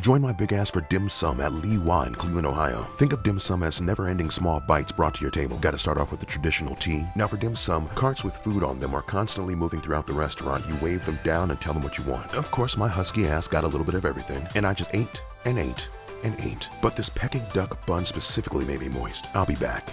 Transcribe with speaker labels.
Speaker 1: Join my big ass for dim sum at Li Wah in Cleveland, Ohio. Think of dim sum as never ending small bites brought to your table. Gotta start off with the traditional tea. Now, for dim sum, carts with food on them are constantly moving throughout the restaurant. You wave them down and tell them what you want. Of course, my husky ass got a little bit of everything, and I just ate and ate and ate. But this Peking duck bun specifically made me moist. I'll be back.